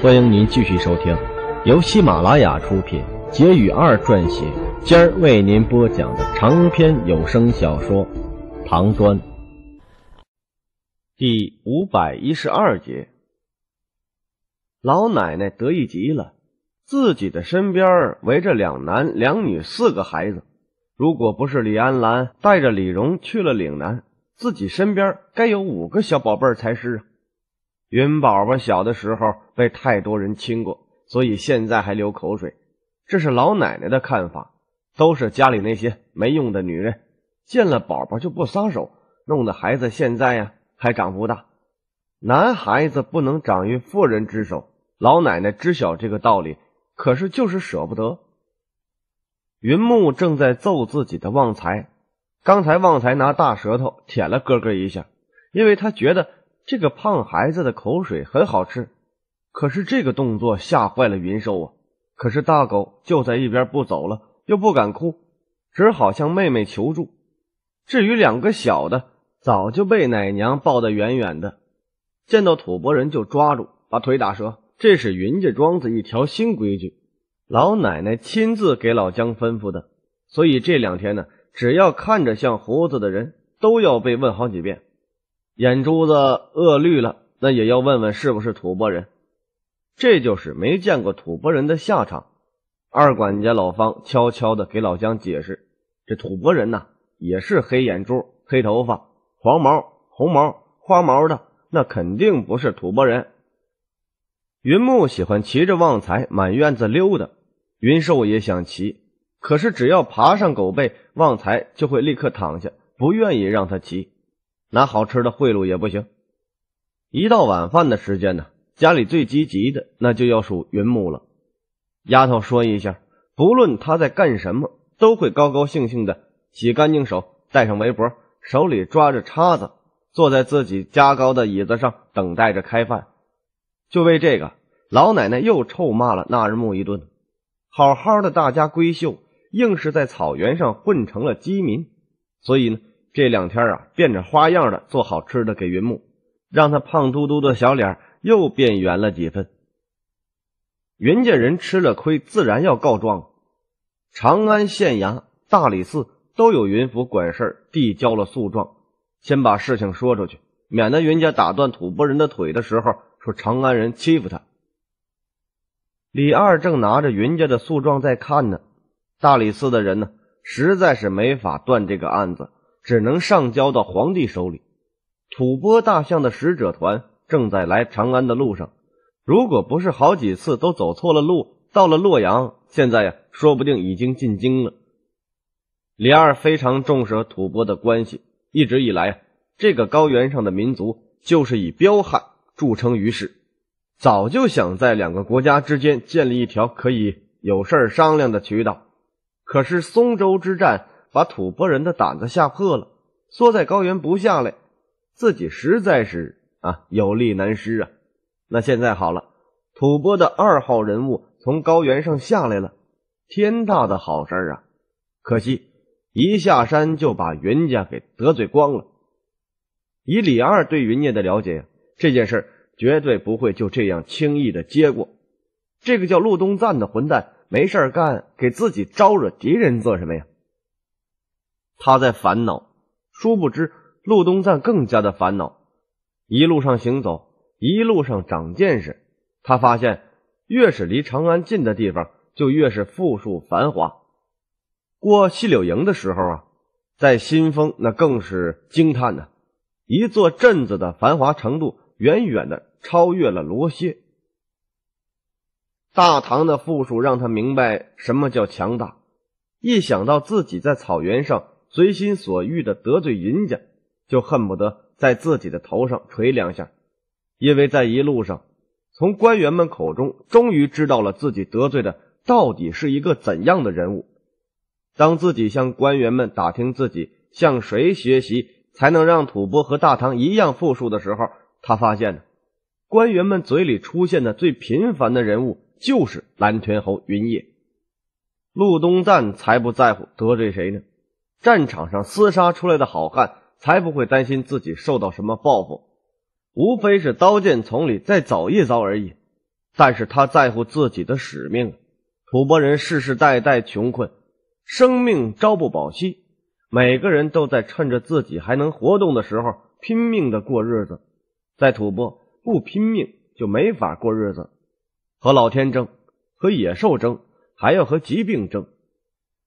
欢迎您继续收听，由喜马拉雅出品、杰语二撰写、今儿为您播讲的长篇有声小说《唐端》第五百一十二节。老奶奶得意极了，自己的身边围着两男两女四个孩子，如果不是李安兰带着李荣去了岭南，自己身边该有五个小宝贝儿才是啊。云宝宝小的时候被太多人亲过，所以现在还流口水。这是老奶奶的看法，都是家里那些没用的女人，见了宝宝就不撒手，弄得孩子现在呀还长不大。男孩子不能长于妇人之手，老奶奶知晓这个道理，可是就是舍不得。云木正在揍自己的旺财，刚才旺财拿大舌头舔了哥哥一下，因为他觉得。这个胖孩子的口水很好吃，可是这个动作吓坏了云寿啊！可是大狗就在一边不走了，又不敢哭，只好向妹妹求助。至于两个小的，早就被奶娘抱得远远的，见到吐蕃人就抓住，把腿打折。这是云家庄子一条新规矩，老奶奶亲自给老姜吩咐的。所以这两天呢，只要看着像胡子的人，都要被问好几遍。眼珠子饿绿了，那也要问问是不是吐蕃人。这就是没见过吐蕃人的下场。二管家老方悄悄的给老姜解释：这吐蕃人呐，也是黑眼珠、黑头发、黄毛、红毛、花毛的，那肯定不是吐蕃人。云木喜欢骑着旺财满院子溜达，云寿也想骑，可是只要爬上狗背，旺财就会立刻躺下，不愿意让他骑。拿好吃的贿赂也不行。一到晚饭的时间呢，家里最积极的那就要数云木了。丫头说一下，不论他在干什么，都会高高兴兴的洗干净手，戴上围脖，手里抓着叉子，坐在自己加高的椅子上等待着开饭。就为这个，老奶奶又臭骂了那日木一顿。好好的大家闺秀，硬是在草原上混成了饥民，所以呢。这两天啊，变着花样的做好吃的给云木，让他胖嘟嘟的小脸又变圆了几分。云家人吃了亏，自然要告状。长安县衙、大理寺都有云府管事递交了诉状，先把事情说出去，免得云家打断吐蕃人的腿的时候说长安人欺负他。李二正拿着云家的诉状在看呢，大理寺的人呢，实在是没法断这个案子。只能上交到皇帝手里。吐蕃大象的使者团正在来长安的路上，如果不是好几次都走错了路，到了洛阳，现在呀，说不定已经进京了。李二非常重视和吐蕃的关系，一直以来，这个高原上的民族就是以彪悍著称于世，早就想在两个国家之间建立一条可以有事商量的渠道。可是松州之战。把吐蕃人的胆子吓破了，缩在高原不下来，自己实在是啊有力难施啊。那现在好了，吐蕃的二号人物从高原上下来了，天大的好事啊！可惜一下山就把云家给得罪光了。以李二对云家的了解呀，这件事绝对不会就这样轻易的接过。这个叫陆东赞的混蛋没事干，给自己招惹敌人做什么呀？他在烦恼，殊不知陆东赞更加的烦恼。一路上行走，一路上长见识。他发现，越是离长安近的地方，就越是富庶繁华。过细柳营的时候啊，在新丰那更是惊叹呢，一座镇子的繁华程度远远的超越了罗歇。大唐的富庶让他明白什么叫强大。一想到自己在草原上。随心所欲的得罪人家，就恨不得在自己的头上捶两下，因为在一路上，从官员们口中终于知道了自己得罪的到底是一个怎样的人物。当自己向官员们打听自己向谁学习才能让吐蕃和大唐一样富庶的时候，他发现呢，官员们嘴里出现的最频繁的人物就是蓝田侯云烨。陆东赞才不在乎得罪谁呢。战场上厮杀出来的好汉，才不会担心自己受到什么报复，无非是刀剑丛里再走一遭而已。但是他在乎自己的使命。吐蕃人世世代代穷困，生命朝不保夕，每个人都在趁着自己还能活动的时候拼命的过日子。在吐蕃，不拼命就没法过日子，和老天争，和野兽争，还要和疾病争。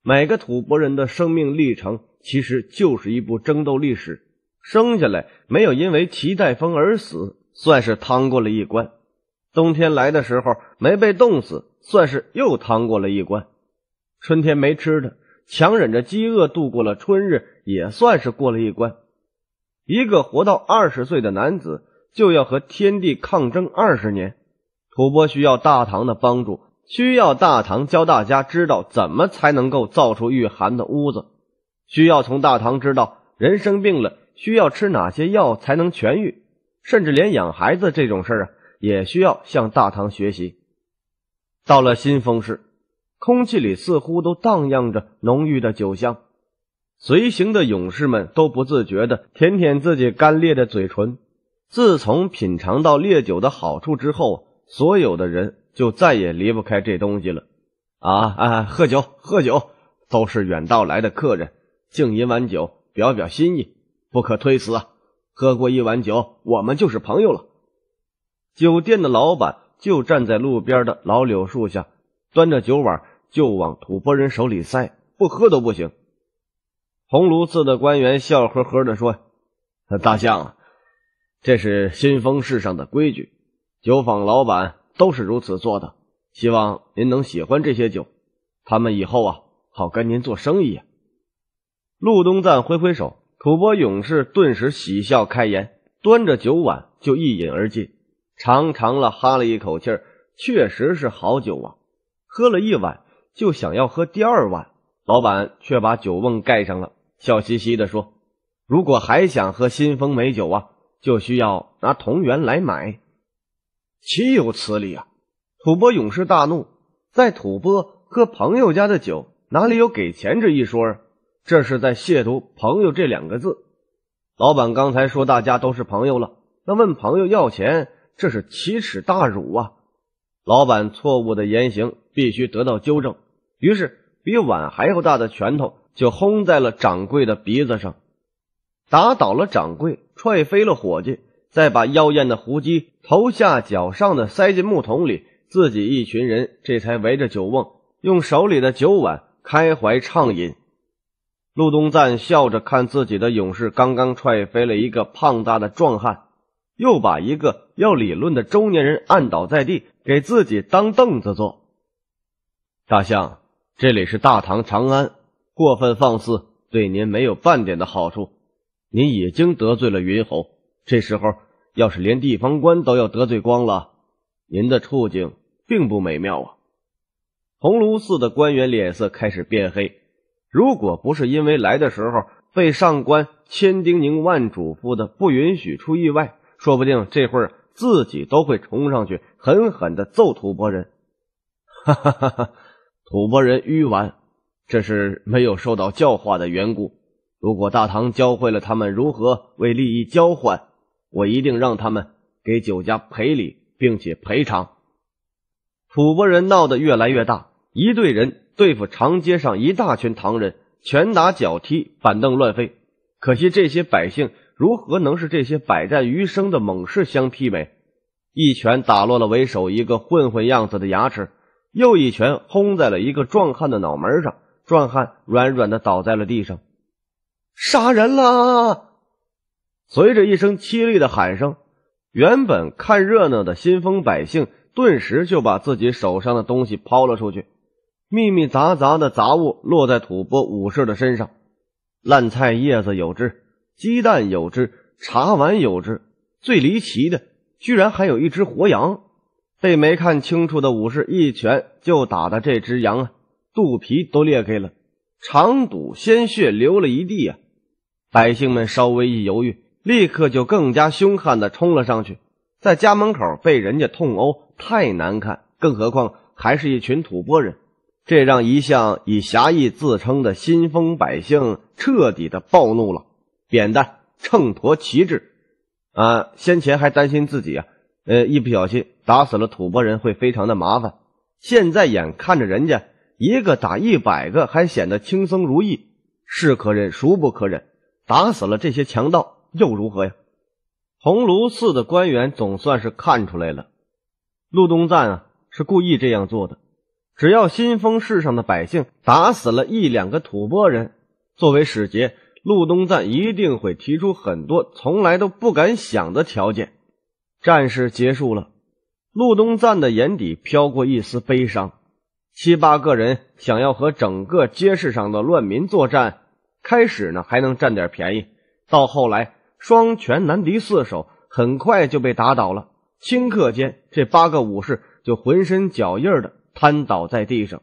每个吐蕃人的生命历程其实就是一部争斗历史。生下来没有因为脐带风而死，算是趟过了一关；冬天来的时候没被冻死，算是又趟过了一关；春天没吃的，强忍着饥饿度过了春日，也算是过了一关。一个活到二十岁的男子，就要和天地抗争二十年。吐蕃需要大唐的帮助，需要大唐教大家知道怎么才能够造出御寒的屋子，需要从大唐知道人生病了。需要吃哪些药才能痊愈？甚至连养孩子这种事儿啊，也需要向大唐学习。到了新丰市，空气里似乎都荡漾着浓郁的酒香，随行的勇士们都不自觉的舔舔自己干裂的嘴唇。自从品尝到烈酒的好处之后，所有的人就再也离不开这东西了。啊啊，喝酒喝酒，都是远道来的客人，敬一碗酒，表表心意。不可推辞啊！喝过一碗酒，我们就是朋友了。酒店的老板就站在路边的老柳树下，端着酒碗就往吐蕃人手里塞，不喝都不行。红炉寺的官员笑呵呵的说：“大相，这是新丰市上的规矩，酒坊老板都是如此做的。希望您能喜欢这些酒，他们以后啊好跟您做生意呀。”陆东赞挥挥手。吐蕃勇士顿时喜笑开颜，端着酒碗就一饮而尽，长长了哈了一口气儿，确实是好酒啊！喝了一碗就想要喝第二碗，老板却把酒瓮盖上了，笑嘻嘻的说：“如果还想喝新丰美酒啊，就需要拿铜元来买。”岂有此理啊！吐蕃勇士大怒，在吐蕃喝朋友家的酒，哪里有给钱这一说啊？这是在亵渎“朋友”这两个字。老板刚才说大家都是朋友了，那问朋友要钱，这是奇耻大辱啊！老板错误的言行必须得到纠正。于是，比碗还要大的拳头就轰在了掌柜的鼻子上，打倒了掌柜，踹飞了伙计，再把妖艳的胡姬头下脚上的塞进木桶里，自己一群人这才围着酒瓮，用手里的酒碗开怀畅饮。陆东赞笑着看自己的勇士，刚刚踹飞了一个胖大的壮汉，又把一个要理论的中年人按倒在地，给自己当凳子坐。大象，这里是大唐长安，过分放肆对您没有半点的好处。您已经得罪了云侯，这时候要是连地方官都要得罪光了，您的处境并不美妙啊！鸿胪寺的官员脸色开始变黑。如果不是因为来的时候被上官千叮咛万嘱咐的不允许出意外，说不定这会儿自己都会冲上去狠狠的揍吐蕃人。哈哈哈哈！吐蕃人愚顽，这是没有受到教化的缘故。如果大唐教会了他们如何为利益交换，我一定让他们给酒家赔礼，并且赔偿。吐蕃人闹得越来越大，一队人。对付长街上一大群唐人，拳打脚踢，板凳乱飞。可惜这些百姓如何能是这些百战余生的猛士相媲美？一拳打落了为首一个混混样子的牙齿，又一拳轰在了一个壮汉的脑门上，壮汉软软的倒在了地上。杀人啦！随着一声凄厉的喊声，原本看热闹的新丰百姓顿时就把自己手上的东西抛了出去。密密杂杂的杂物落在吐蕃武士的身上，烂菜叶子有之，鸡蛋有之，茶碗有之，最离奇的，居然还有一只活羊，被没看清楚的武士一拳就打的这只羊啊，肚皮都裂开了，肠肚鲜血流了一地啊！百姓们稍微一犹豫，立刻就更加凶悍的冲了上去，在家门口被人家痛殴，太难看，更何况还是一群吐蕃人。这让一向以侠义自称的新丰百姓彻底的暴怒了，扁担、秤砣、旗帜，啊，先前还担心自己啊呃，一不小心打死了吐蕃人会非常的麻烦。现在眼看着人家一个打一百个，还显得轻松如意，是可忍孰不可忍？打死了这些强盗又如何呀？鸿胪寺的官员总算是看出来了，陆东赞啊是故意这样做的。只要新丰市上的百姓打死了一两个吐蕃人，作为使节，陆东赞一定会提出很多从来都不敢想的条件。战事结束了。陆东赞的眼底飘过一丝悲伤，七八个人想要和整个街市上的乱民作战，开始呢还能占点便宜，到后来双拳难敌四手，很快就被打倒了。顷刻间，这八个武士就浑身脚印的瘫倒在地上。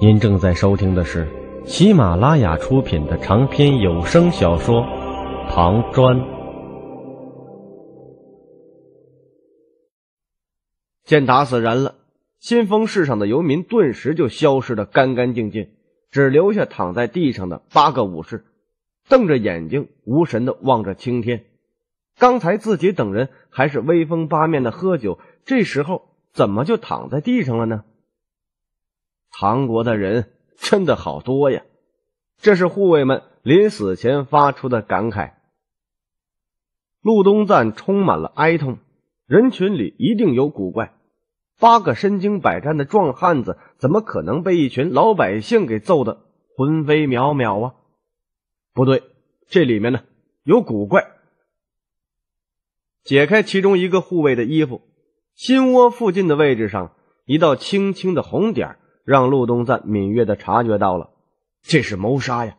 您正在收听的是喜马拉雅出品的长篇有声小说《唐砖》。见打死人了，新丰市上的游民顿时就消失的干干净净，只留下躺在地上的八个武士，瞪着眼睛无神的望着青天。刚才自己等人还是威风八面的喝酒，这时候怎么就躺在地上了呢？唐国的人真的好多呀！这是护卫们临死前发出的感慨。陆东赞充满了哀痛。人群里一定有古怪，八个身经百战的壮汉子怎么可能被一群老百姓给揍得魂飞渺渺啊？不对，这里面呢有古怪。解开其中一个护卫的衣服，心窝附近的位置上一道轻轻的红点，让陆东赞敏锐的察觉到了，这是谋杀呀！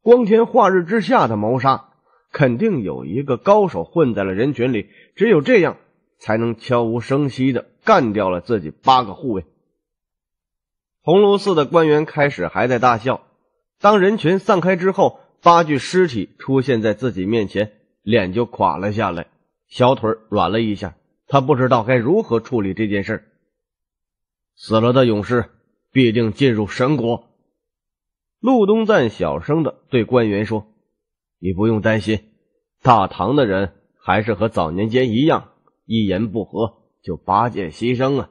光天化日之下的谋杀，肯定有一个高手混在了人群里，只有这样。才能悄无声息的干掉了自己八个护卫。红炉寺的官员开始还在大笑，当人群散开之后，八具尸体出现在自己面前，脸就垮了下来，小腿软了一下。他不知道该如何处理这件事。死了的勇士必定进入神国。陆东赞小声的对官员说：“你不用担心，大唐的人还是和早年间一样。”一言不合就拔剑牺牲啊！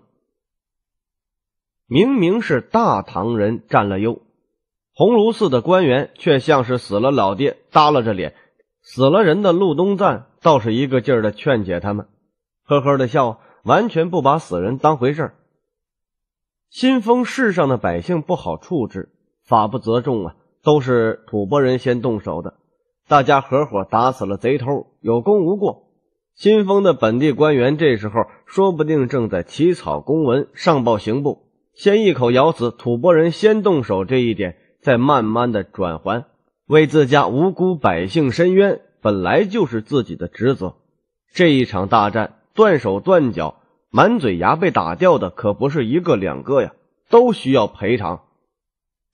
明明是大唐人占了优，鸿胪寺的官员却像是死了老爹，耷拉着脸。死了人的陆东赞倒是一个劲儿的劝解他们，呵呵的笑，完全不把死人当回事儿。新丰市上的百姓不好处置，法不责众啊，都是吐蕃人先动手的，大家合伙打死了贼头，有功无过。新丰的本地官员这时候说不定正在起草公文上报刑部，先一口咬死吐蕃人先动手这一点，在慢慢的转还，为自家无辜百姓伸冤，本来就是自己的职责。这一场大战断手断脚、满嘴牙被打掉的可不是一个两个呀，都需要赔偿。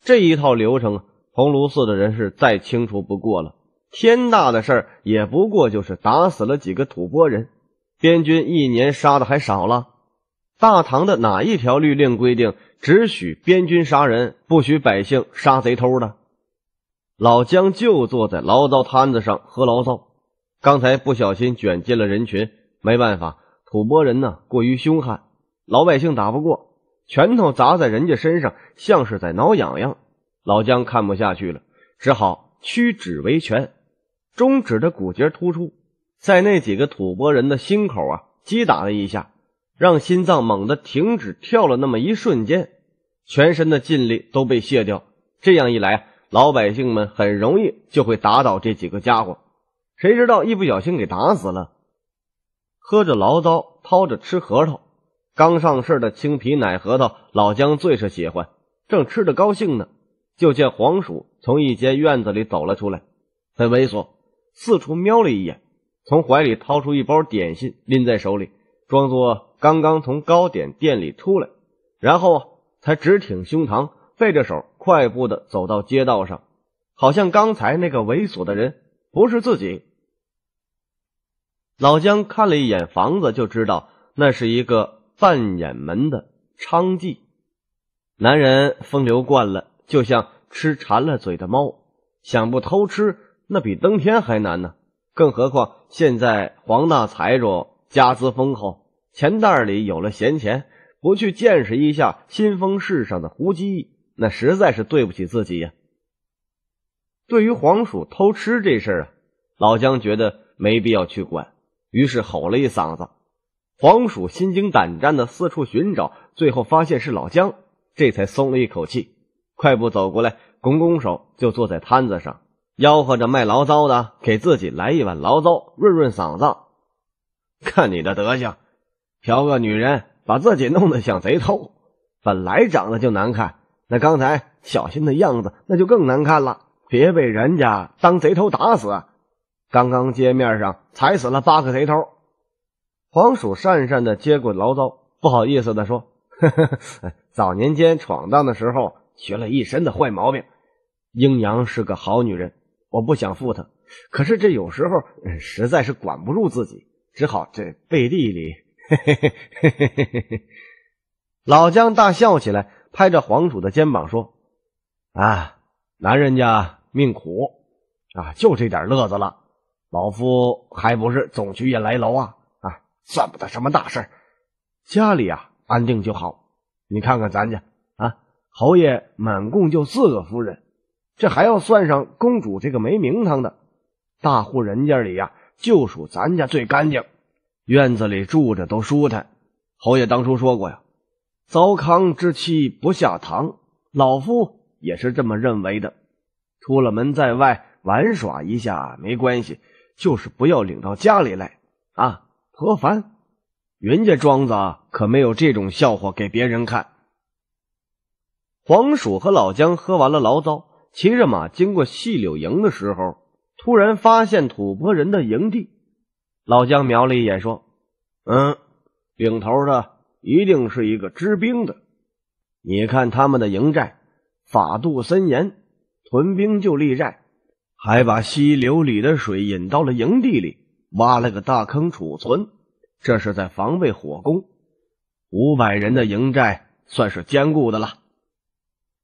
这一套流程，鸿胪寺的人是再清楚不过了。天大的事儿也不过就是打死了几个吐蕃人，边军一年杀的还少了。大唐的哪一条律令规定只许边军杀人，不许百姓杀贼偷的？老姜就坐在牢骚摊子上喝牢骚，刚才不小心卷进了人群，没办法，吐蕃人呢过于凶悍，老百姓打不过，拳头砸在人家身上像是在挠痒痒。老姜看不下去了，只好屈指为拳。中指的骨节突出，在那几个吐蕃人的心口啊击打了一下，让心脏猛地停止跳了那么一瞬间，全身的劲力都被卸掉。这样一来，老百姓们很容易就会打倒这几个家伙。谁知道一不小心给打死了。喝着醪糟，掏着吃核桃，刚上市的青皮奶核桃，老姜最是喜欢，正吃着高兴呢，就见黄鼠从一间院子里走了出来，很猥琐。四处瞄了一眼，从怀里掏出一包点心，拎在手里，装作刚刚从糕点店里出来，然后才直挺胸膛，背着手，快步的走到街道上，好像刚才那个猥琐的人不是自己。老姜看了一眼房子，就知道那是一个半掩门的娼妓。男人风流惯了，就像吃馋了嘴的猫，想不偷吃。那比登天还难呢，更何况现在黄大财主家资丰厚，钱袋里有了闲钱，不去见识一下新丰市上的胡姬，那实在是对不起自己呀。对于黄鼠偷吃这事啊，老姜觉得没必要去管，于是吼了一嗓子。黄鼠心惊胆战的四处寻找，最后发现是老姜，这才松了一口气，快步走过来，拱拱手就坐在摊子上，吆喝着卖醪糟的给自己来一碗醪糟，润润嗓子。看你的德行，嫖个女人把自己弄得像贼偷，本来长得就难看，那刚才小心的样子那就更难看了。别被人家当贼头打死！刚刚街面上踩死了八个贼头。黄鼠讪讪的接过牢骚，不好意思的说：“呵呵早年间闯荡的时候学了一身的坏毛病。英娘是个好女人，我不想负她。可是这有时候实在是管不住自己，只好这背地里。”嘿嘿嘿嘿嘿嘿嘿。老姜大笑起来，拍着黄鼠的肩膀说：“啊，男人家。”命苦啊，就这点乐子了。老夫还不是总去夜来楼啊啊，算不得什么大事家里啊安定就好。你看看咱家啊，侯爷满共就四个夫人，这还要算上公主这个没名堂的。大户人家里呀，就属咱家最干净，院子里住着都舒坦。侯爷当初说过呀，“糟糠之妻不下堂”，老夫也是这么认为的。出了门在外玩耍一下没关系，就是不要领到家里来啊，何烦？云家庄子可没有这种笑话给别人看。黄鼠和老姜喝完了醪糟，骑着马经过细柳营的时候，突然发现吐蕃人的营地。老姜瞄了一眼，说：“嗯，领头的一定是一个支兵的。你看他们的营寨，法度森严。”屯兵就立寨，还把溪流里的水引到了营地里，挖了个大坑储存。这是在防备火攻。五百人的营寨算是坚固的了。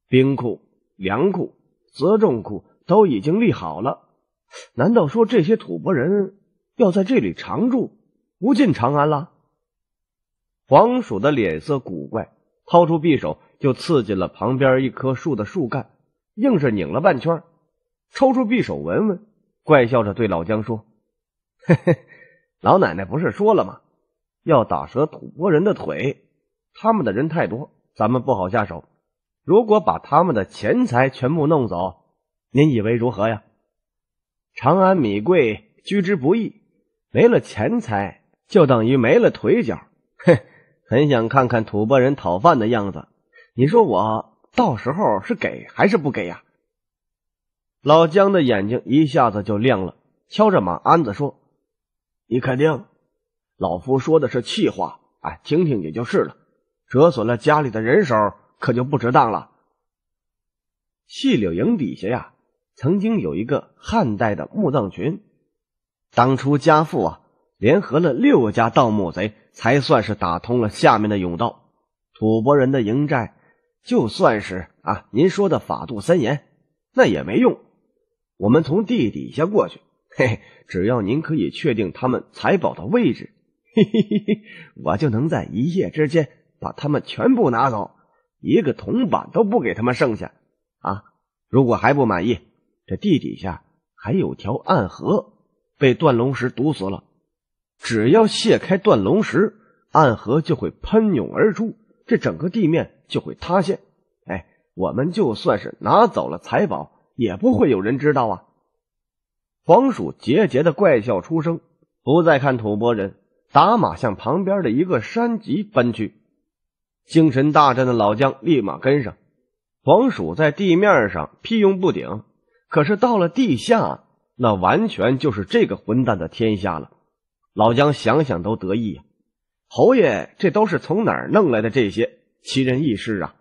兵库、粮库、辎重库都已经立好了。难道说这些吐蕃人要在这里常住，不进长安了？黄鼠的脸色古怪，掏出匕首就刺进了旁边一棵树的树干。硬是拧了半圈，抽出匕首闻闻，怪笑着对老姜说：“嘿嘿，老奶奶不是说了吗？要打折吐蕃人的腿，他们的人太多，咱们不好下手。如果把他们的钱财全部弄走，您以为如何呀？长安米贵，居之不易，没了钱财就等于没了腿脚。哼，很想看看吐蕃人讨饭的样子。你说我？”到时候是给还是不给呀？老姜的眼睛一下子就亮了，敲着马鞍子说：“你肯定？老夫说的是气话，哎，听听也就是了。折损了家里的人手，可就不值当了。”细柳营底下呀，曾经有一个汉代的墓葬群，当初家父啊，联合了六家盗墓贼，才算是打通了下面的甬道。吐蕃人的营寨。就算是啊，您说的法度森严，那也没用。我们从地底下过去，嘿嘿，只要您可以确定他们财宝的位置，嘿嘿嘿嘿，我就能在一夜之间把他们全部拿走，一个铜板都不给他们剩下。啊，如果还不满意，这地底下还有条暗河，被断龙石堵死了。只要卸开断龙石，暗河就会喷涌而出。这整个地面就会塌陷，哎，我们就算是拿走了财宝，也不会有人知道啊！黄鼠桀桀的怪笑出声，不再看吐蕃人，打马向旁边的一个山脊奔去。精神大振的老姜立马跟上。黄鼠在地面上屁用不顶，可是到了地下，那完全就是这个混蛋的天下了。老姜想想都得意呀。侯爷，这都是从哪儿弄来的这些奇人异事啊？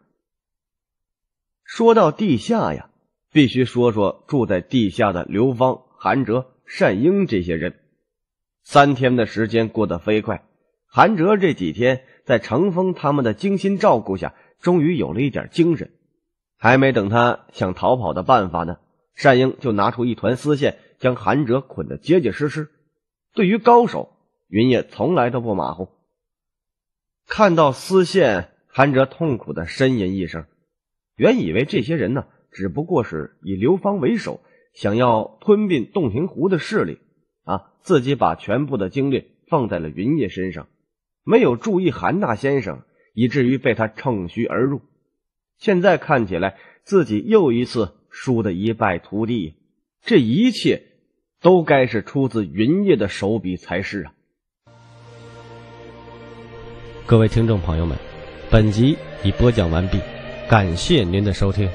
说到地下呀，必须说说住在地下的刘芳、韩哲、单英这些人。三天的时间过得飞快，韩哲这几天在程峰他们的精心照顾下，终于有了一点精神。还没等他想逃跑的办法呢，单英就拿出一团丝线，将韩哲捆得结结实实。对于高手。云烨从来都不马虎。看到丝线，韩哲痛苦的呻吟一声，原以为这些人呢只不过是以刘芳为首，想要吞并洞庭湖的势力啊，自己把全部的精力放在了云烨身上，没有注意韩大先生，以至于被他乘虚而入。现在看起来，自己又一次输的一败涂地。这一切都该是出自云烨的手笔才是啊！各位听众朋友们，本集已播讲完毕，感谢您的收听。